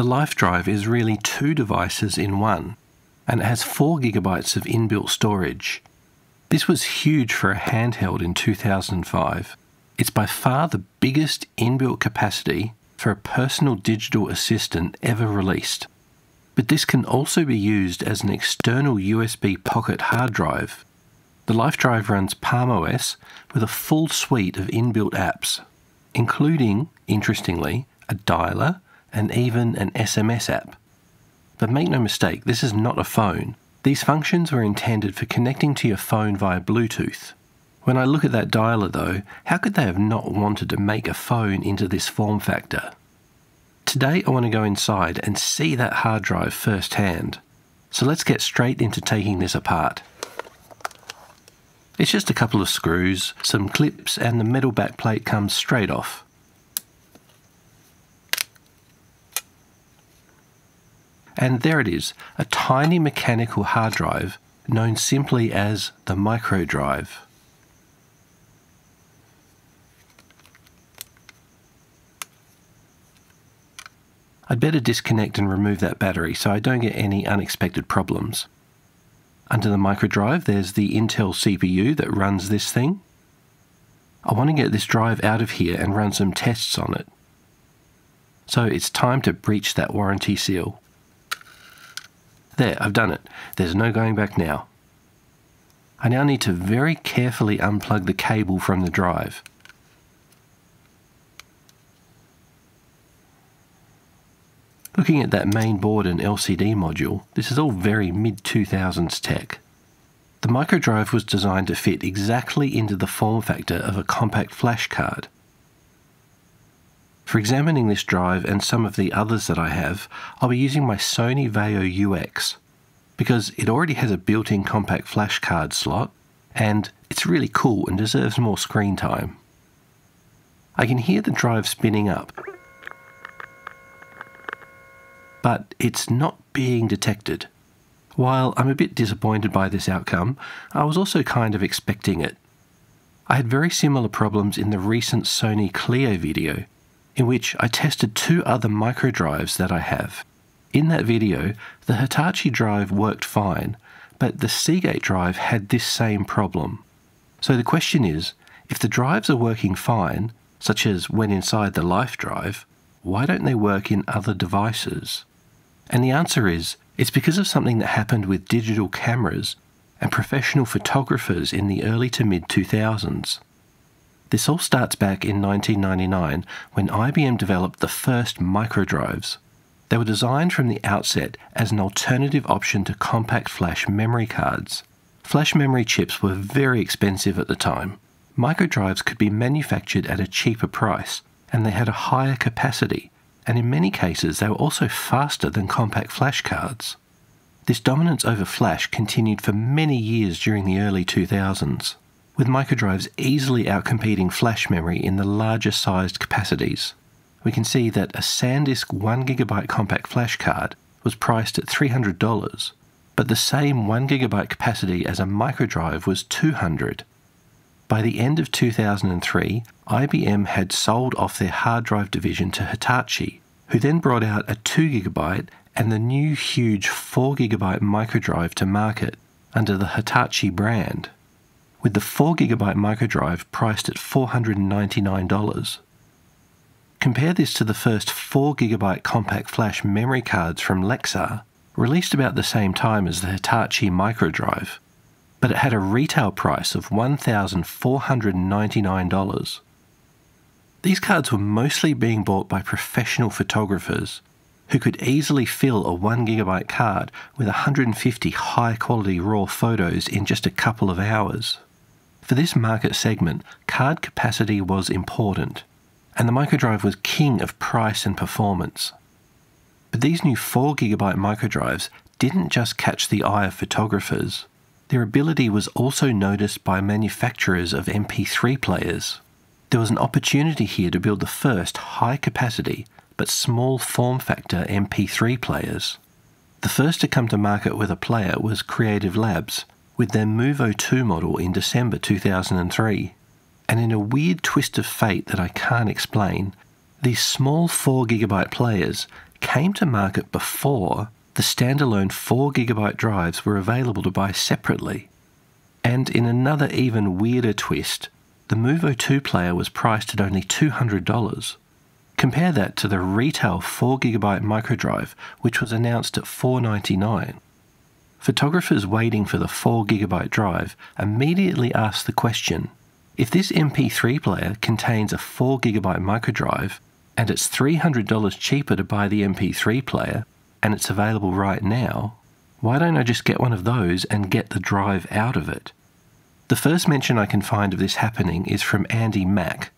The Life Drive is really two devices in one, and it has 4 gigabytes of inbuilt storage. This was huge for a handheld in 2005. It's by far the biggest inbuilt capacity for a personal digital assistant ever released. But this can also be used as an external USB pocket hard drive. The Life Drive runs Palm OS with a full suite of inbuilt apps, including, interestingly, a dialer and even an SMS app. But make no mistake, this is not a phone. These functions were intended for connecting to your phone via Bluetooth. When I look at that dialer though, how could they have not wanted to make a phone into this form factor? Today I want to go inside and see that hard drive firsthand. So let's get straight into taking this apart. It's just a couple of screws, some clips and the metal backplate comes straight off. And there it is, a tiny mechanical hard drive known simply as the micro drive. I'd better disconnect and remove that battery so I don't get any unexpected problems. Under the micro drive, there's the Intel CPU that runs this thing. I want to get this drive out of here and run some tests on it. So it's time to breach that warranty seal. There, I've done it. There's no going back now. I now need to very carefully unplug the cable from the drive. Looking at that main board and LCD module, this is all very mid-2000s tech. The microdrive was designed to fit exactly into the form factor of a compact flash card. For examining this drive and some of the others that I have, I'll be using my Sony Vaio UX because it already has a built-in compact flash card slot and it's really cool and deserves more screen time. I can hear the drive spinning up, but it's not being detected. While I'm a bit disappointed by this outcome, I was also kind of expecting it. I had very similar problems in the recent Sony Clie video in which I tested two other micro drives that I have. In that video, the Hitachi drive worked fine, but the Seagate drive had this same problem. So the question is, if the drives are working fine, such as when inside the Life drive, why don't they work in other devices? And the answer is, it's because of something that happened with digital cameras and professional photographers in the early to mid 2000s. This all starts back in 1999 when IBM developed the first microdrives. They were designed from the outset as an alternative option to compact flash memory cards. Flash memory chips were very expensive at the time. Microdrives could be manufactured at a cheaper price, and they had a higher capacity, and in many cases they were also faster than compact flash cards. This dominance over flash continued for many years during the early 2000s with microdrives easily outcompeting flash memory in the larger sized capacities. We can see that a SanDisk 1GB compact flash card was priced at $300, but the same 1GB capacity as a microdrive was 200. By the end of 2003, IBM had sold off their hard drive division to Hitachi, who then brought out a 2GB and the new huge 4GB microdrive to market under the Hitachi brand with the 4GB microdrive priced at $499. Compare this to the first 4GB compact flash memory cards from Lexar, released about the same time as the Hitachi microdrive, but it had a retail price of $1,499. These cards were mostly being bought by professional photographers who could easily fill a 1GB card with 150 high quality raw photos in just a couple of hours. For this market segment, card capacity was important, and the microdrive was king of price and performance. But these new 4GB microdrives didn't just catch the eye of photographers, their ability was also noticed by manufacturers of MP3 players. There was an opportunity here to build the first high capacity but small form factor MP3 players. The first to come to market with a player was Creative Labs, with their MuVo 2 model in December 2003. And in a weird twist of fate that I can't explain, these small 4GB players came to market before the standalone 4GB drives were available to buy separately. And in another even weirder twist, the MuVo 2 player was priced at only $200. Compare that to the retail 4GB microdrive, which was announced at $499. Photographers waiting for the 4GB drive immediately asked the question if this MP3 player contains a 4GB microdrive and it's $300 cheaper to buy the MP3 player and it's available right now, why don't I just get one of those and get the drive out of it? The first mention I can find of this happening is from Andy Mack,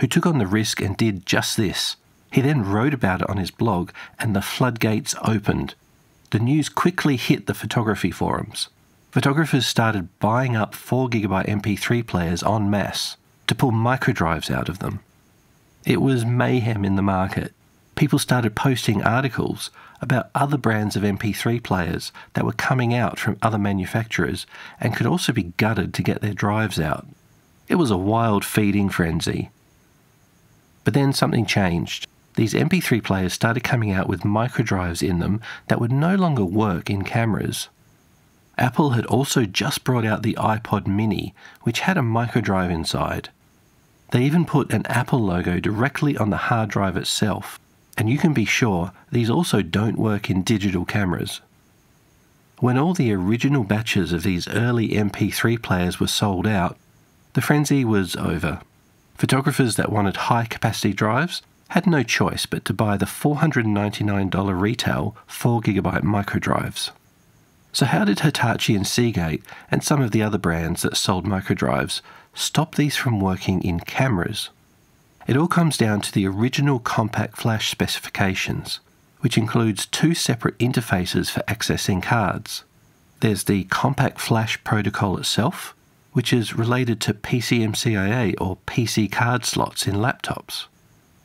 who took on the risk and did just this. He then wrote about it on his blog, and the floodgates opened. The news quickly hit the photography forums. Photographers started buying up 4GB MP3 players en masse to pull microdrives out of them. It was mayhem in the market. People started posting articles about other brands of MP3 players that were coming out from other manufacturers and could also be gutted to get their drives out. It was a wild feeding frenzy. But then something changed. These MP3 players started coming out with microdrives in them that would no longer work in cameras. Apple had also just brought out the iPod mini, which had a microdrive inside. They even put an Apple logo directly on the hard drive itself, and you can be sure these also don't work in digital cameras. When all the original batches of these early MP3 players were sold out, the frenzy was over. Photographers that wanted high capacity drives had no choice but to buy the $499 retail 4GB microdrives. So, how did Hitachi and Seagate and some of the other brands that sold microdrives stop these from working in cameras? It all comes down to the original compact flash specifications, which includes two separate interfaces for accessing cards. There's the compact flash protocol itself, which is related to PCMCIA or PC card slots in laptops.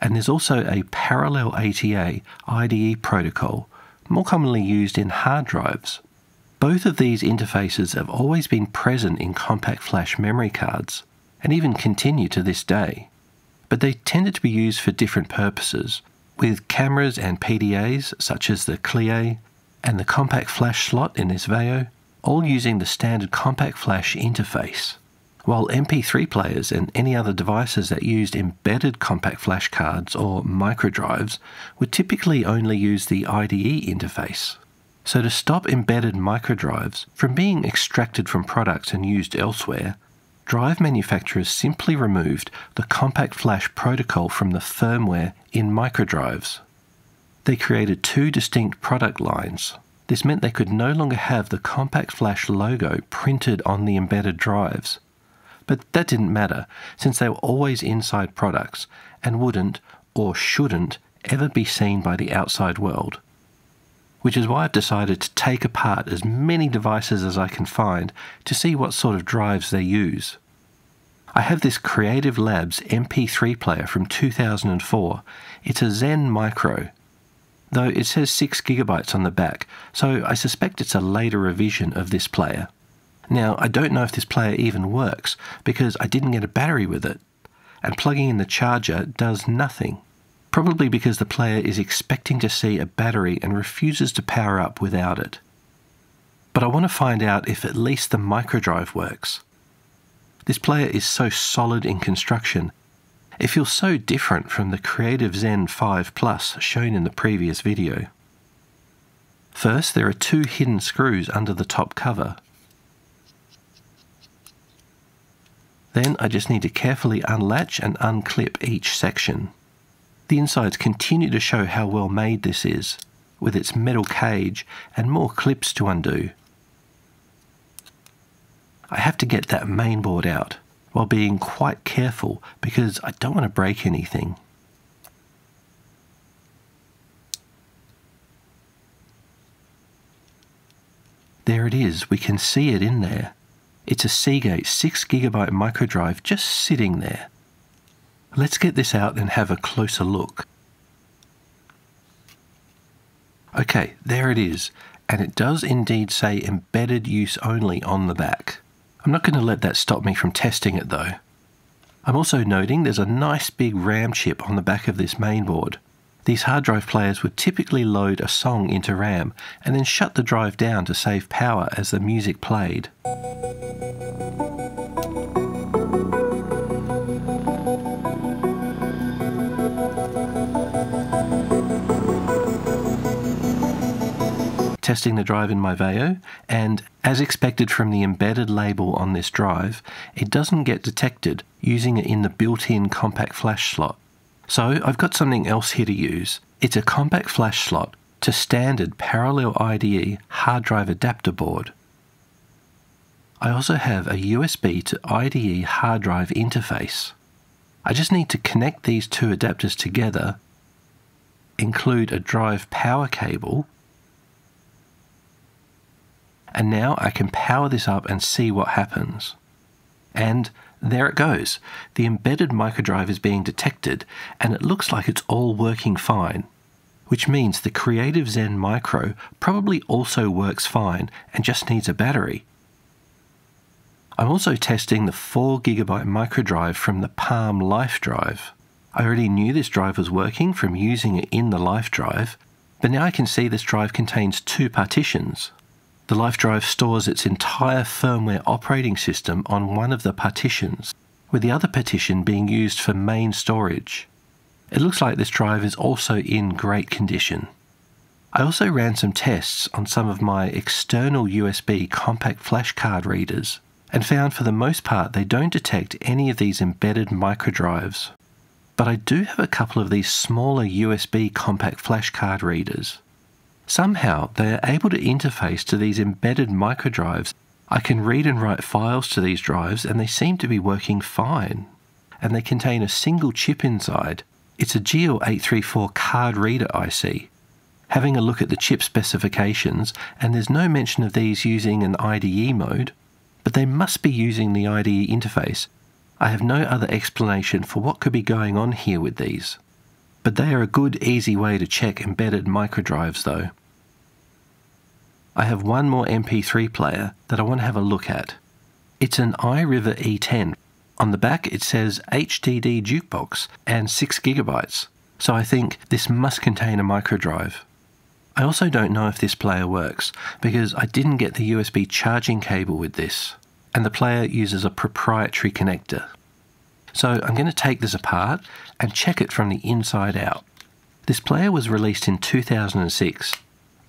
And there's also a parallel ATA IDE protocol, more commonly used in hard drives. Both of these interfaces have always been present in compact flash memory cards, and even continue to this day but they tended to be used for different purposes, with cameras and PDAs such as the Clie and the compact flash slot in this VAIO, all using the standard compact flash interface, while MP3 players and any other devices that used embedded compact flash cards or microdrives would typically only use the IDE interface. So, to stop embedded microdrives from being extracted from products and used elsewhere, drive manufacturers simply removed the Compact Flash protocol from the firmware in microdrives. They created two distinct product lines. This meant they could no longer have the Compact Flash logo printed on the embedded drives. But that didn't matter, since they were always inside products and wouldn't, or shouldn't, ever be seen by the outside world. Which is why I've decided to take apart as many devices as I can find to see what sort of drives they use. I have this Creative Labs MP3 player from 2004. It's a Zen Micro, though it says 6 gigabytes on the back, so I suspect it's a later revision of this player. Now, I don't know if this player even works because I didn't get a battery with it, and plugging in the charger does nothing. Probably because the player is expecting to see a battery and refuses to power up without it. But I want to find out if at least the microdrive works. This player is so solid in construction. It feels so different from the Creative Zen V Plus shown in the previous video. First, there are two hidden screws under the top cover. Then I just need to carefully unlatch and unclip each section. The insides continue to show how well made this is, with its metal cage and more clips to undo. I have to get that mainboard out while being quite careful because I don't want to break anything. There it is, we can see it in there. It's a Seagate 6GB micro drive just sitting there. Let's get this out and have a closer look. Okay, there it is, and it does indeed say embedded use only on the back. I'm not going to let that stop me from testing it though. I'm also noting there's a nice big RAM chip on the back of this mainboard, these hard drive players would typically load a song into RAM and then shut the drive down to save power as the music played. Testing the drive in my Vaio, and as expected from the embedded label on this drive, it doesn't get detected using it in the built-in compact flash slot. So I've got something else here to use. It's a compact flash slot to standard parallel IDE hard drive adapter board. I also have a USB to IDE hard drive interface. I just need to connect these two adapters together, include a drive power cable, and now I can power this up and see what happens. And there it goes. The embedded microdrive is being detected and it looks like it's all working fine, which means the Creative Zen Micro probably also works fine and just needs a battery. I'm also testing the 4GB micro drive from the Palm Life Drive. I already knew this drive was working from using it in the Life Drive, but now I can see this drive contains two partitions. The Life Drive stores its entire firmware operating system on one of the partitions, with the other partition being used for main storage. It looks like this drive is also in great condition. I also ran some tests on some of my external USB compact flash card readers and found for the most part they don't detect any of these embedded microdrives. But I do have a couple of these smaller USB compact flash card readers Somehow they are able to interface to these embedded microdrives. I can read and write files to these drives and they seem to be working fine. And they contain a single chip inside. It's a GL834 card reader IC. Having a look at the chip specifications, and there's no mention of these using an IDE mode, but they must be using the IDE interface. I have no other explanation for what could be going on here with these. But they are a good, easy way to check embedded microdrives, though. I have one more MP3 player that I want to have a look at. It's an iRiver E10. On the back it says HDD jukebox and 6GB, so I think this must contain a microdrive. I also don't know if this player works because I didn't get the USB charging cable with this, and the player uses a proprietary connector. So I'm going to take this apart and check it from the inside out. This player was released in 2006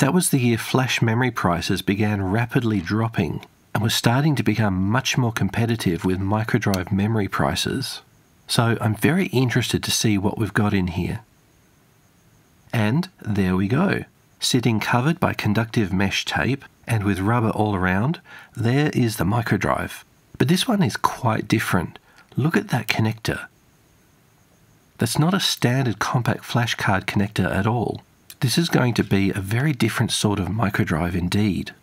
that was the year flash memory prices began rapidly dropping and was starting to become much more competitive with microdrive memory prices. So I'm very interested to see what we've got in here. And there we go. Sitting covered by conductive mesh tape and with rubber all around, there is the microdrive. But this one is quite different. Look at that connector. That's not a standard compact flash card connector at all. This is going to be a very different sort of microdrive indeed.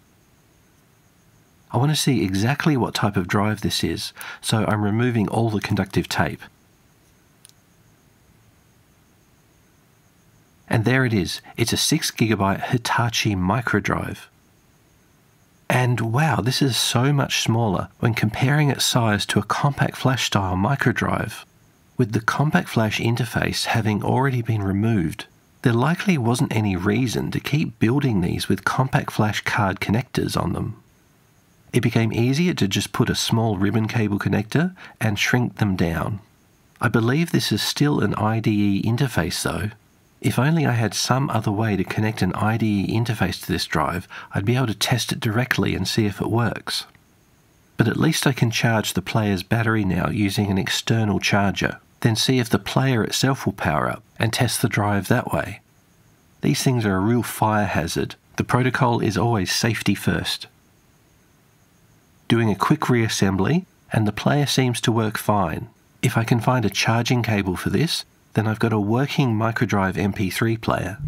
I want to see exactly what type of drive this is, so I'm removing all the conductive tape. And there it is, it's a 6GB Hitachi microdrive. And wow, this is so much smaller when comparing its size to a compact flash style microdrive. With the compact flash interface having already been removed, there likely wasn't any reason to keep building these with compact flash card connectors on them. It became easier to just put a small ribbon cable connector and shrink them down. I believe this is still an IDE interface though. If only I had some other way to connect an IDE interface to this drive, I'd be able to test it directly and see if it works. But at least I can charge the player's battery now using an external charger then see if the player itself will power up and test the drive that way. These things are a real fire hazard. The protocol is always safety first. Doing a quick reassembly, and the player seems to work fine. If I can find a charging cable for this, then I've got a working microdrive MP3 player.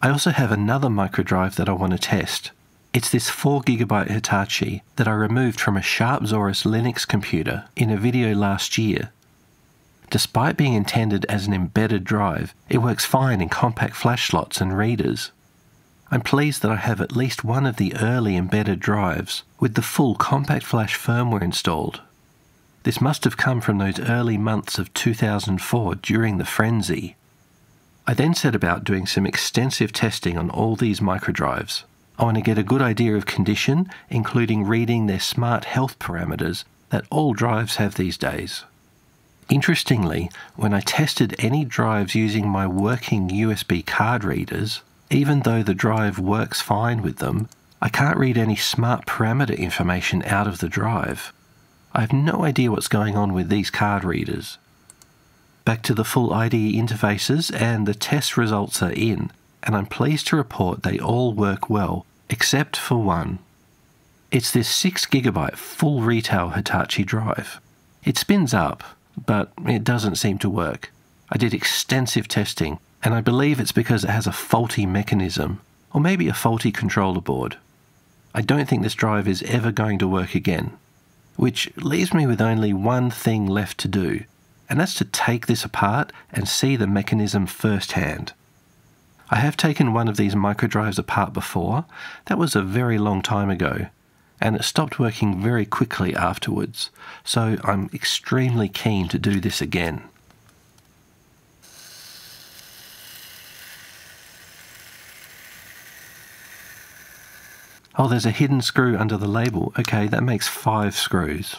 I also have another microdrive that I want to test. It's this 4GB Hitachi that I removed from a Sharp Zaurus Linux computer in a video last year. Despite being intended as an embedded drive, it works fine in compact flash slots and readers. I'm pleased that I have at least one of the early embedded drives with the full compact flash firmware installed. This must have come from those early months of 2004 during the frenzy. I then set about doing some extensive testing on all these microdrives. I want to get a good idea of condition, including reading their smart health parameters that all drives have these days. Interestingly, when I tested any drives using my working USB card readers, even though the drive works fine with them, I can't read any smart parameter information out of the drive. I have no idea what's going on with these card readers. Back to the full IDE interfaces and the test results are in, and I'm pleased to report they all work well, except for one. It's this 6GB full retail Hitachi drive. It spins up, but it doesn't seem to work. I did extensive testing, and I believe it's because it has a faulty mechanism, or maybe a faulty controller board. I don't think this drive is ever going to work again which leaves me with only one thing left to do, and that's to take this apart and see the mechanism firsthand. I have taken one of these microdrives apart before, that was a very long time ago, and it stopped working very quickly afterwards, so I'm extremely keen to do this again. Oh, there's a hidden screw under the label. Okay, that makes five screws.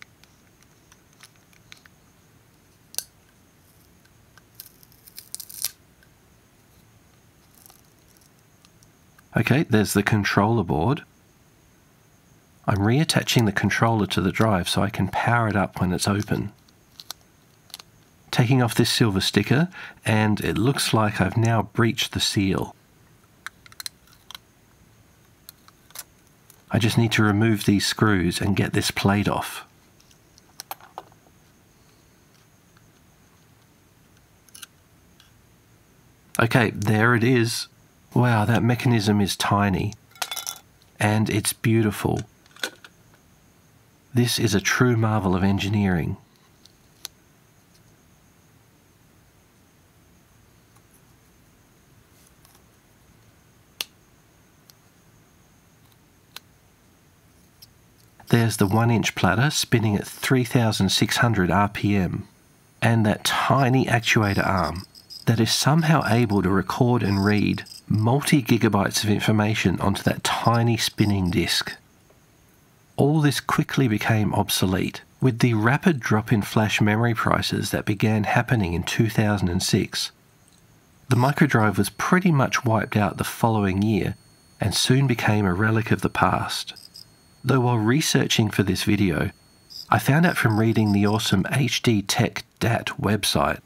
Okay, there's the controller board. I'm reattaching the controller to the drive so I can power it up when it's open. Taking off this silver sticker, and it looks like I've now breached the seal. I just need to remove these screws and get this plate off. Okay, there it is. Wow, that mechanism is tiny. And it's beautiful. This is a true marvel of engineering. There's the 1 inch platter spinning at 3600 RPM, and that tiny actuator arm that is somehow able to record and read multi gigabytes of information onto that tiny spinning disk. All this quickly became obsolete with the rapid drop in flash memory prices that began happening in 2006. The microdrive was pretty much wiped out the following year and soon became a relic of the past. Though while researching for this video, I found out from reading the awesome HD Tech DAT website,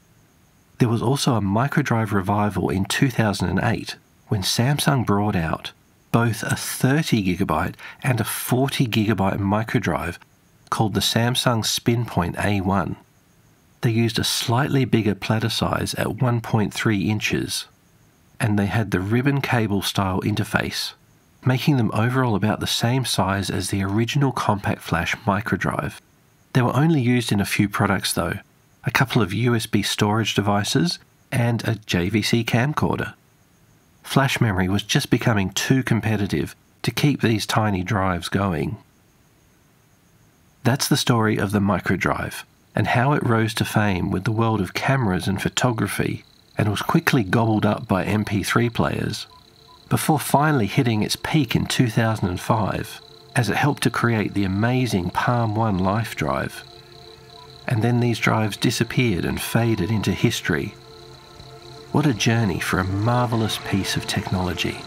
there was also a microdrive revival in 2008 when Samsung brought out both a 30GB and a 40GB microdrive called the Samsung SpinPoint A1. They used a slightly bigger platter size at 1.3 inches, and they had the ribbon cable style interface making them overall about the same size as the original Compact Flash microdrive. They were only used in a few products though, a couple of USB storage devices and a JVC camcorder. Flash memory was just becoming too competitive to keep these tiny drives going. That's the story of the microdrive and how it rose to fame with the world of cameras and photography and was quickly gobbled up by MP3 players before finally hitting its peak in 2005 as it helped to create the amazing Palm One Life Drive. And then these drives disappeared and faded into history. What a journey for a marvellous piece of technology.